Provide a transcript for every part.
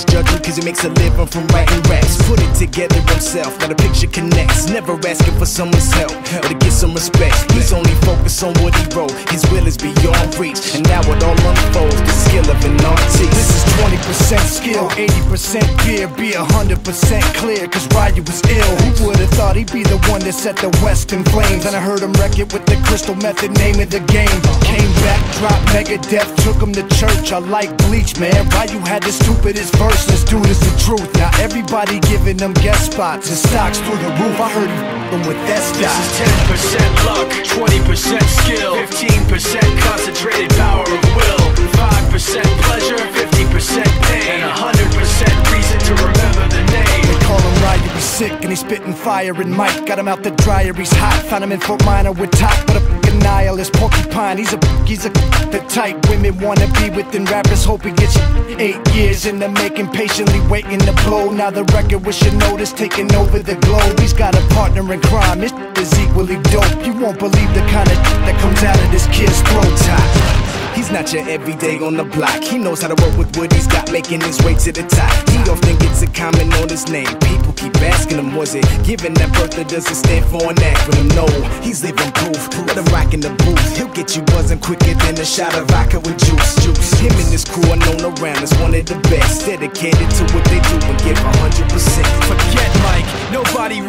misjudge him cause he makes a living from writing raps. Put it together himself, now the picture connects. Never asking for someone's help or to get some respect. He's only focused on what he wrote, his will is beyond reach. And now it all unfolds, the skill of an artist. This is 20% skill, 80% fear, be 100% clear, cause Ryu was ill. Who would've thought he'd be the one that set the West in flames? And I heard him wreck it with the crystal method, name of the game. Came back, dropped Megadeth, took him to church. I like Bleach, man. Ryu had the stupidest verse, this dude is the truth. Now everybody giving them guest spots and stocks through the roof. I heard he f***ing with that This is 10% luck, 20% skill, 15% concentrated power of will, 5% pleasure, 50% pain, and 100% reason to remember the name. They call him Ryu, he's sick and he's spitting fire and Mike got him out the dryer, he's hot. Found him in Fort Minor with top, but a nihilist porcupine. He's a he's a the type women wanna be within rappers. Hope he gets eight years in the making, patiently waiting to blow. Now the record with notice taking over the globe. He's got a partner in crime, his is equally dope. You won't believe the kind of that not your everyday on the block. He knows how to work with what he's got, making his way to the top. He often gets a comment on his name. People keep asking him, was it given that birth or does it stand for an acronym? No, he's living proof. Let him rock in the booth. He'll get you buzzing quicker than a shot of vodka with juice. Juice. Him and his crew are known around as one of the best. Dedicated to what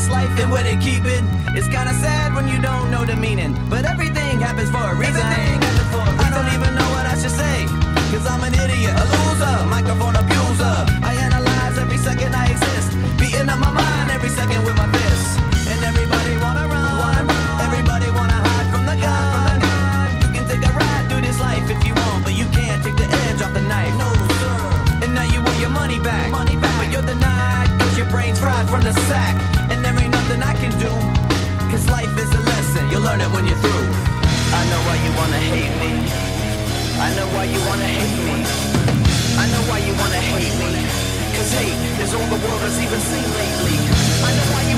this life and where they keep it? It's kinda sad when you don't know the meaning. But everything happens for a reason. I don't even know what I should say. Cause I'm an idiot, a loser, microphone abuser. I analyze every second I exist. Beating up my mind every second with my fists. And everybody wanna run. Everybody wanna hide from the gun. You can take a ride through this life if you want, but you can't take the edge off the knife. No, sir. And now you want your money back. Money back. But you're denied cause your brain's fried from the sack. Can do. Cause life is a lesson, you'll learn it when you're through. I know why you wanna hate me. I know why you wanna hate me. I know why you wanna hate me. Cause hate is all the world has even seen lately. I know why you